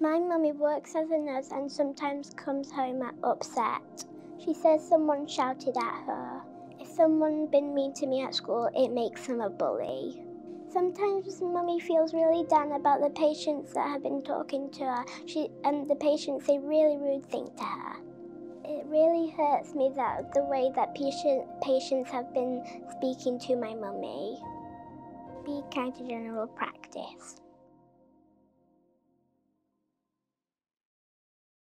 My mummy works as a nurse and sometimes comes home upset. She says someone shouted at her. If someone's been mean to me at school, it makes them a bully. Sometimes mummy feels really down about the patients that have been talking to her. She and the patients say really rude things to her. It really hurts me that the way that patient, patients have been speaking to my mummy. Be kind to general practice.